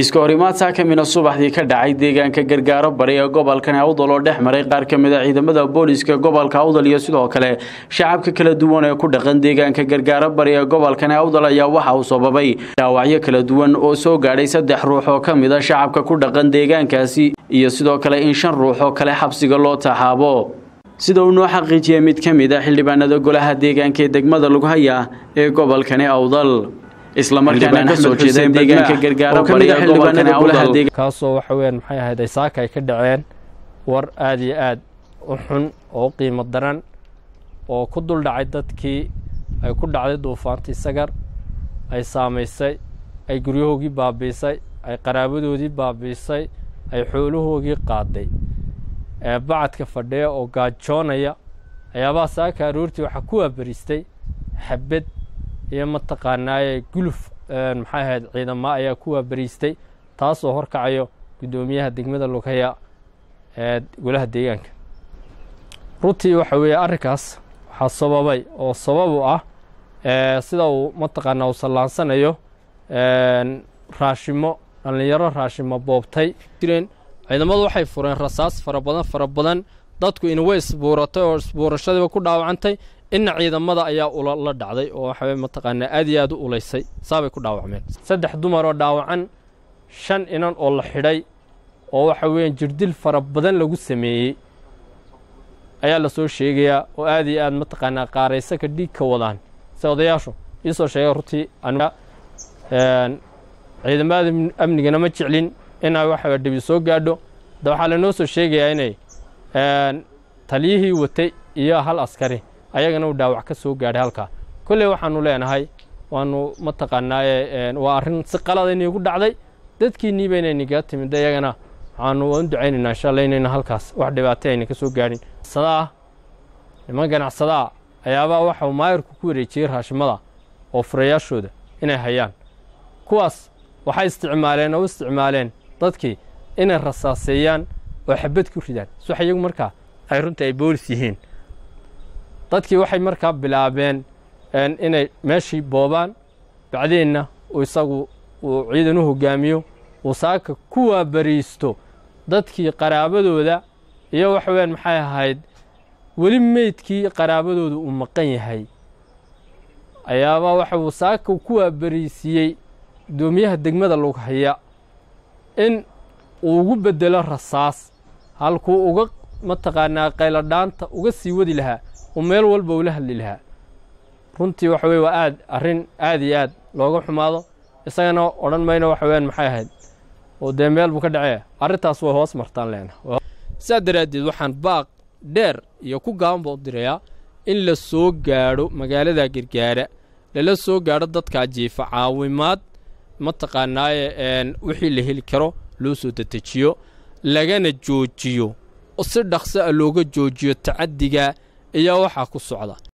iska horimaad saakamina subaxdii ka dhacay deegaanka gargaaro bari ee gobolkan awdal oo dhex maray qaar ka mid a ciidamada booliska gobolka awdal iyo sidoo kale shacabka kala duwan ee ku dhaqan deegaanka gargaaro bari ee gobolkan awdal ayaa waxa uu sababay dhaawacyo kala duwan oo soo gaadhay saddex ruux oo ka mid a shacabka ku dhaqan deegaankaasi iyo sidoo kale in shan ruux oo kale xabsiga loo taxaabo. Sida uu noo xaqiijiyey mid ka mid a xildhibaanada golaha deegaanka ee degmada lughaya ee gobolkani awdal islamarkaana ka soo jeeda deegaanka gargaaro bari ee gobolkani awdal kaasoo waxa weyaan maxay ahayd ay saaka ay ka dhaceen war aada iyo aad u xun oo u qiimo daran oo ku dul dhacay dadkii ay ku dhacday duufaantii sagar ay saamaysay ay guryahoogii baabiisay ay qaraabadoodii baabiisay ay xoolahoogii qaaday. Ee bacadka fadhiya oo gaajoonaya ayaabaha saaka aroortii waxaa ku waabariistay xabad iyo mataqaanaaye guluf maxay ahayd ciidama ayaa ku waabariistay taasoo horkacayo guddoomiyaha degmada lughaya ee golaha deegaanka. Runtii waxa weeye arrinkaas waxaa sababay oo sabab u ah sida uu mataqaanaa uu sallaansanayo raashimo dhallinyaro raashimo boobtay. Jireen ciidamadu waxay fureen rasaas fara badan fara badan. Dadku ina way isbuuratay oo isbuurashadiiba ku dhaawacantay inna ciidamada ayaa ula la dhacday oo waxa mataqaanaa aad iyo aad u ulaysay saabay ku dhaawacmeen. Saddex dumar oo dhaawacan shan inan oo la xidhay oo waxa weeyaan jirdil fara badan lagu sameeyey ayaa la soo sheegayaa oo aad iyo aad mataqaanaa qaaraysa ka dhiig ka wadaan. Se odayaashu iisoo sheegay runtii ciidamada amnigana ma jeclin inay waxa dhibi soo gaadho. Da waxaa lanoo soo sheegayaa inay taliyihii watay iyo hal askari ayagana uu dhaawac ka soo gaadhay halkaa kolley waxaanu leenahay waanu mataqaanaaye waa arrin si qalada iniigu dhacday. Dadkiinniiba inay nigaa timid iyagana waxaanu u ducaynaynaa insha alla inayna halkaas wax dhibaatay ayna ka soo gaadhin. Sadaa niman ganacsadaa ayaabaa waxau maayarku ku wareejiyey raashimada oo furayaashooda inay hayaan. Kuwaas waxay isticmaaleen oo u isticmaaleen dadkii inay rasaaseeyaan oo xabad ku ridaan. Suwax iyagu markaa ay runtii ay boolis yihiin dadkii waxay markaa bilaabeen inay meeshii boobaan. Bacdeenna isagu uu ciidan u hogaamiyo uu saaka ku waabariisto dadkii qaraabadooda. Iyo waxa weyaan maxay ahayd weli meydkii qaraabadooda uu maqan yahay. Ayaabaa waxa uu saaka ku waabariisiiyey guddoomiyaha degmada lughaya in uu ugu beddelo rasaas. Halkuu uga mataqaanaa qayladhaanta uga sii wadi lahaa uu meel walba ula hadli lahaa. Runtii waxa weye waa aad arrin aad iyo aad looga xumaado. Isagana odhan mayno waxa weyaan maxay ahayd? Oo dee meel buu ka dhacee. Arrintaas way hoos martaan leenaha sidaa daraaddeed waxaan baaq dheer iyo ku gaaban baa u dirayaa in la soo gaadho magaalada gargaara lala soo gaadho dadkaa jiifa caawimaad mataqaanaaye wixii la heli karo loo soo dedejiyo lagana joojiyo. Si dhaqso a looga joojiyo tacaddiga ayaa waxaa ku socda